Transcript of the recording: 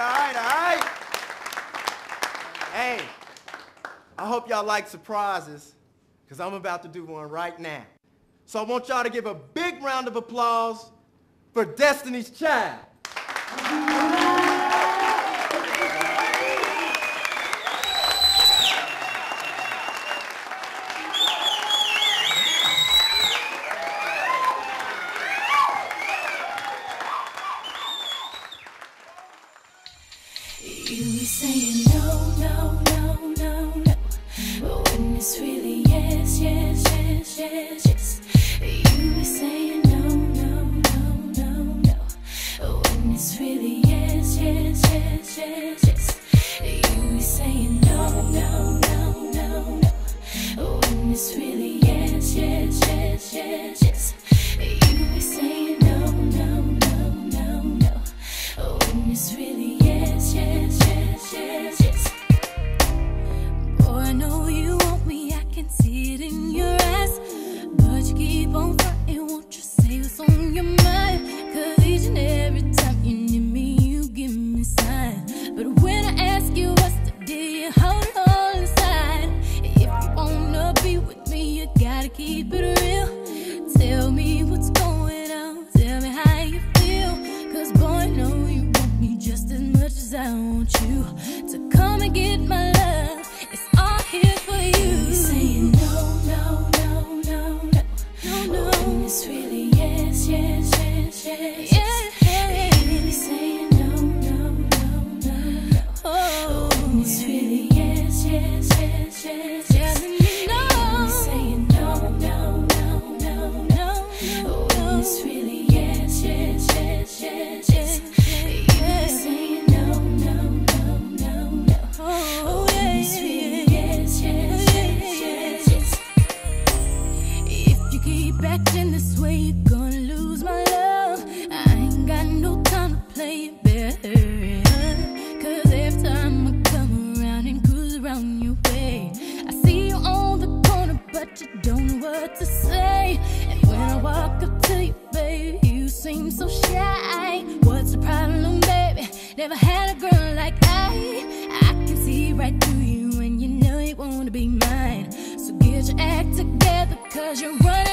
all right, all right. Hey, I hope y'all like surprises, because I'm about to do one right now. So I want y'all to give a big round of applause for Destiny's Child. Yes. You saying no, no, no, no, no. When it's really yes, yes, yes, yes, yes. You saying no, no, no, no, no. When it's really yes, yes, yes, yes, yes. Boy, I know you want me, I can see it in your eyes. But you keep on get my love. It's all here for you. Saying no, no, no, no, no, no, it's really yes, yes, yes, yes, yes. Yeah. Saying no, no, no, no, no. Oh, it's really yes, yes, yes, yes, yes. It better. Cause every time I come around and cruise around your way, I see you on the corner, but you don't know what to say. And when I walk up to you, baby, you seem so shy. What's the problem, baby? Never had a girl like I. I can see right through you, and you know you wanna be mine. So get your act together, cause you're running